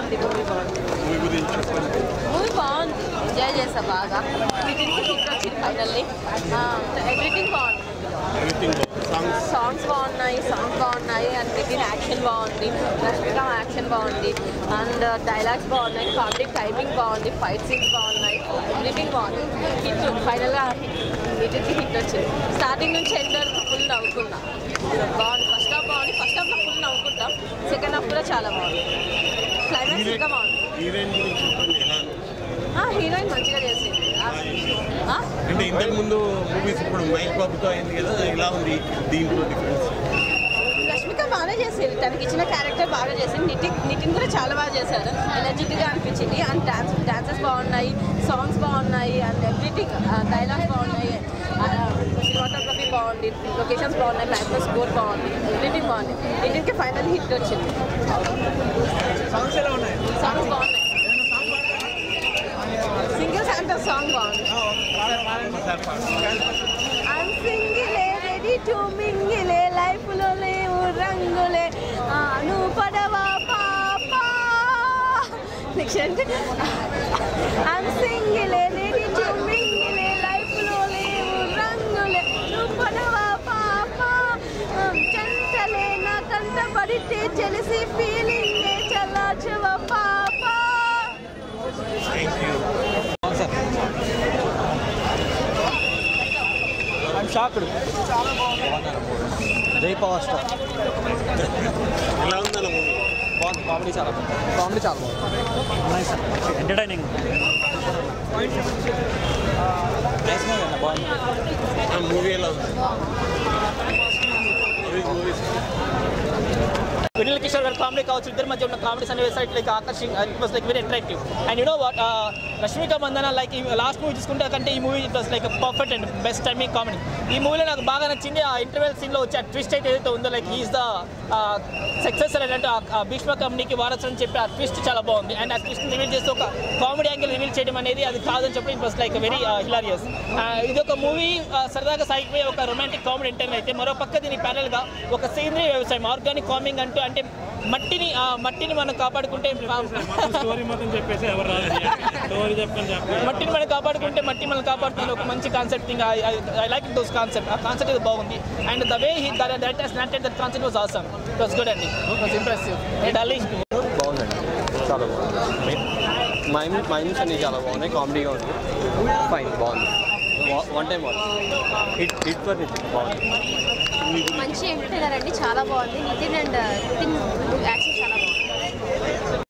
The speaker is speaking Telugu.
బాగుంది మూవీ బాగుంది మూవీ బాగుంది ఎంజాయ్ చేస్తా బాగా హిట్ వచ్చింది ఫైనల్లీ ఎవ్రీథింగ్ బాగుంది సాంగ్స్ బాగున్నాయి సాంగ్స్ బాగున్నాయి అండ్ నితిన్ యాక్షన్ బాగుంది రష్మిక యాక్షన్ బాగుంది అండ్ డైలాగ్స్ బాగున్నాయి కామెడీ టైమింగ్ బాగుంది ఫైట్ సీన్స్ బాగున్నాయి ఎవ్రీథింగ్ బాగుంది. హిట్ ఫైనల్గా వీటికి హిట్ వచ్చింది. స్టార్టింగ్ నుంచి ఎండ్ వరకు ఫుల్ నవ్వుకున్నా. బాగుంది ఫస్ట్ హాఫ్ బాగుంది ఫస్ట్ హాఫ్లో ఫుల్ నవ్వుకుంటాం. సెకండ్ హాఫ్ కూడా చాలా బాగుంది. బాగుంది హీరోయిన్ మంచిగా చేసింది? అంటే ఇంతకు ముందు మూవీస్ ఇప్పుడు మహేష్ బాబుతో అయింది కదా ఎలా ఉంది దీంట్లో డిఫరెన్స్ రష్మిక బాగా చేసేది. తనకి ఇచ్చిన క్యారెక్టర్ బాగా చేసింది. నితిన్ నితిన్ కూడా చాలా బాగా చేశారు. ఎనర్జెటిక్గా అనిపించింది. అండ్ డాన్స్ డాన్సెస్ బాగున్నాయి సాంగ్స్ బాగున్నాయి అండ్ ఎవ్రీథింగ్ డైలాగ్స్ బాగుంది లొకేషన్స్ బాగున్నాయి బ్యాక్గ్రౌండ్ స్కోర్ బాగుంది ఎవ్రీథింగ్ బాగుంది నితిన్కి ఫైనల్ హిట్ వచ్చింది సాంగ్స్ బాగున్నాయి సింగిల్ శాంటర్ సాంగ్ బాగుంది I'm single, ready to mingle, life లో లేవు రంగులే నువ్వు పడవా పాపా నెక్స్ట్ ఏంటి I'm single, పడితే తెలిసి ఫీలింగ్ చల్లార్చవ పాపా thank you sir I'm shocked జై పవర్ స్టార్ ఎలా ఉందన్న మూవీ బాగుంది కామెడీ చాలా బాగుంది కామెడీ చాలా బాగుంది నైస్ ఎంటర్టైనింగ్ నైస్ మూవీ అన్న బాగుంది మూవీ ఎలా ఉంది మూవీస్ వెనిల్ కిషోర్ గారి కామెడీ కావచ్చు ఇద్దరి మధ్య ఉన్న కామెడీ సన్నివేశాలు it like ఆకర్షింగ్ it was like very attractive and you know what Rashmika Mandanna like ఈ లాస్ట్ మూవీ చూసుకుంటే కంటే ఈ movie it was like perfect and best timing comedy ఈ మూవీలో నాకు బాగా నచ్చింది ఆ ఇంటర్వెల్ సీన్లో వచ్చే ట్విస్ట్ అయితే ఏదైతే ఉందో లైక్ ఈజ్ ద సక్సెస్ అంటే ఆ భీష్మ కంపెనీకి వారసు అని చెప్పి ఆ ట్విస్ట్ చాలా బాగుంది. అండ్ ఆ ట్విస్ట్ రివీల్ చేస్తే ఒక కామెడీ యాంగిల్ రివీల్ చేయడం అనేది అది కాదని చెప్పి it was like very hilarious ఇది ఒక మూవీ uh, సరదాగా సాగిపోయే ఒక రొమాంటిక్ కామెడీ ఎంటర్టైన్ అయితే మరో పక్క దీని ప్యారల్గా ఒక సేంద్రీయ వ్యవసాయం ఆర్గానిక్ ఫార్మింగ్ అంటూ అంటే మట్టిని ఆ మట్టిని మనం కాపాడుకుంటే మట్టిని మనం కాపాడుకుంటే మట్టి మనం కాపాడుతుంది. ఒక మంచి concept thing I like those concept ఆ కాన్సెప్ట్ ఇది బాగుంది. And the way he that he's noted that concept was awesome it was good అండి ఇట్ వాస్ ఇంప్రెసివ్ డార్లింగ్ బాగుందండి. చాలా బాగుంది. మైమ్ మైమ్స్ అన్ని చాలా బాగున్నాయి. కామెడీగా ఉంది. ఫైన్ బాగుంది. One time hit hit furniture బాగుంది. మంచి ఎంటర్టైనర్ అండి చాలా బాగుంది. నితిన్ అండ్ నితిన్ యాక్షన్ చాలా బాగుంది.